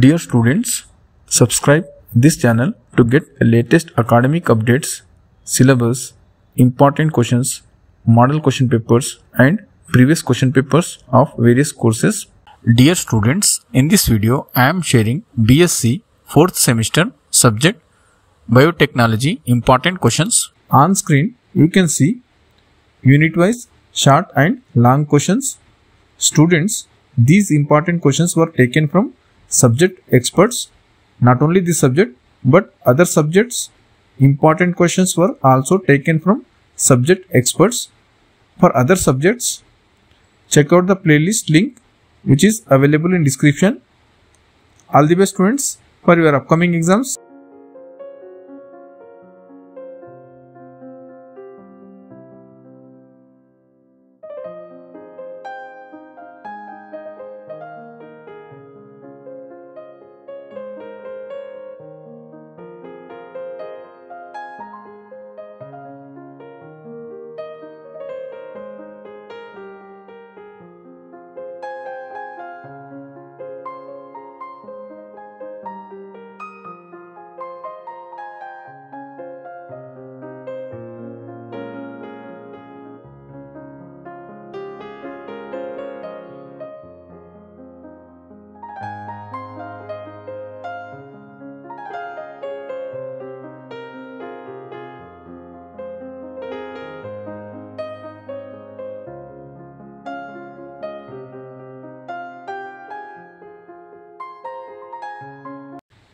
Dear students, subscribe this channel to get latest academic updates, syllabus, important questions, model question papers and previous question papers of various courses. Dear students, in this video I am sharing BSc 4th semester subject Biotechnology important questions. On screen you can see unit wise short and long questions. Students, these important questions were taken from subject experts. Not only this subject, but other subjects important questions were also taken from subject experts. For other subjects, check out the playlist link which is available in description. All the best students for your upcoming exams.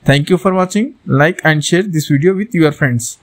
Thank you for watching. Like and share this video with your friends.